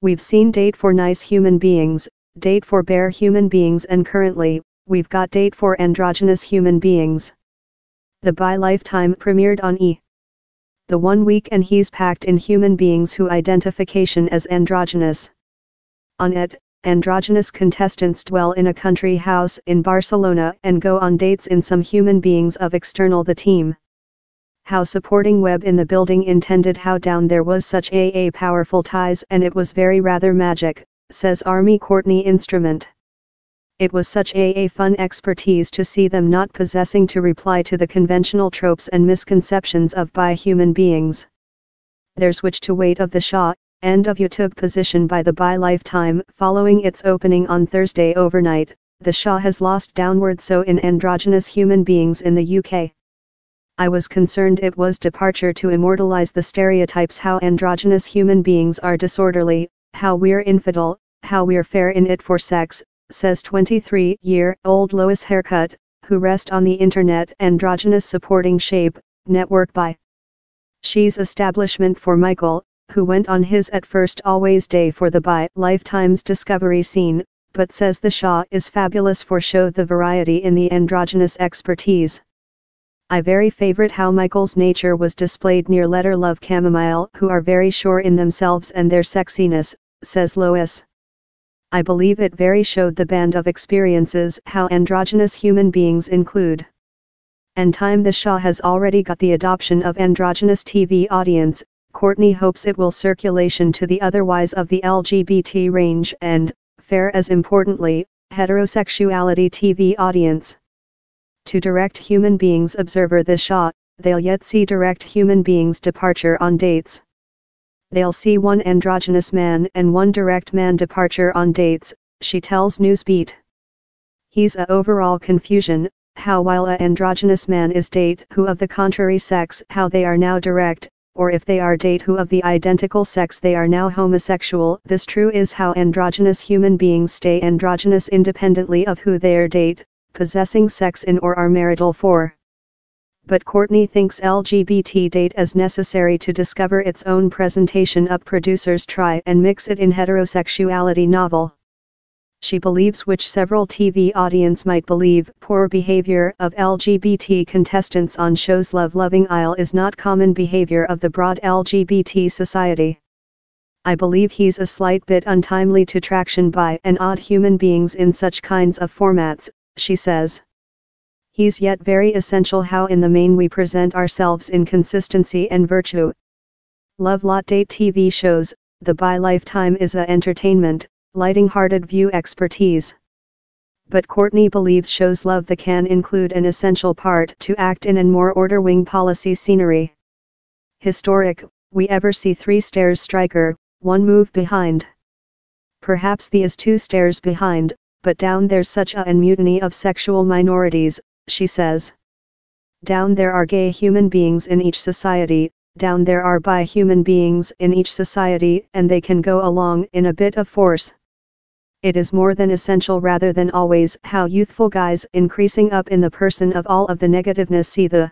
We've seen date for nice human beings, date for bare human beings and currently, we've got date for androgynous human beings. The Bi Lifetime premiered on E! The one week and he's packed in human beings who identification as androgynous. On it, androgynous contestants dwell in a country house in Barcelona and go on dates in some human beings of external the team. How supporting web in the building intended how down there was such a, a powerful ties and it was very rather magic, says Army Courtney Instrument. It was such a, a fun expertise to see them not possessing to reply to the conventional tropes and misconceptions of by human beings. Their switch to weight of the Shah, end of YouTube position by the by Lifetime following its opening on Thursday overnight, the Shah has lost downward so in androgynous human beings in the UK. I was concerned it was departure to immortalize the stereotypes how androgynous human beings are disorderly, how we're infidel, how we're fair in it for sex, says 23-year-old Lois Haircut, who rest on the internet androgynous supporting shape, network by She's establishment for Michael, who went on his at first always day for the by Lifetime's discovery scene, but says the Shaw is fabulous for show the variety in the androgynous expertise. I very favorite how Michael's nature was displayed near Letter Love Chamomile who are very sure in themselves and their sexiness, says Lois. I believe it very showed the band of experiences how androgynous human beings include. And time the Shah has already got the adoption of androgynous TV audience, Courtney hopes it will circulation to the otherwise of the LGBT range and, fair as importantly, heterosexuality TV audience. To direct human beings observer the Shah, they'll yet see direct human beings departure on dates they'll see one androgynous man and one direct man departure on dates, she tells Newsbeat. He's a overall confusion, how while a androgynous man is date who of the contrary sex how they are now direct, or if they are date who of the identical sex they are now homosexual. This true is how androgynous human beings stay androgynous independently of who they are date, possessing sex in or are marital for but Courtney thinks LGBT date as necessary to discover its own presentation up producers try and mix it in heterosexuality novel. She believes which several TV audience might believe poor behavior of LGBT contestants on shows Love Loving Isle is not common behavior of the broad LGBT society. I believe he's a slight bit untimely to traction by and odd human beings in such kinds of formats, she says he's yet very essential how in the main we present ourselves in consistency and virtue. Love Lot Date TV shows, the by Lifetime is a entertainment, lighting-hearted view expertise. But Courtney believes shows love the can include an essential part to act in and more order wing policy scenery. Historic, we ever see three stairs striker, one move behind. Perhaps the is two stairs behind, but down there's such a and mutiny of sexual minorities, she says. Down there are gay human beings in each society, down there are bi human beings in each society, and they can go along in a bit of force. It is more than essential rather than always how youthful guys increasing up in the person of all of the negativeness see the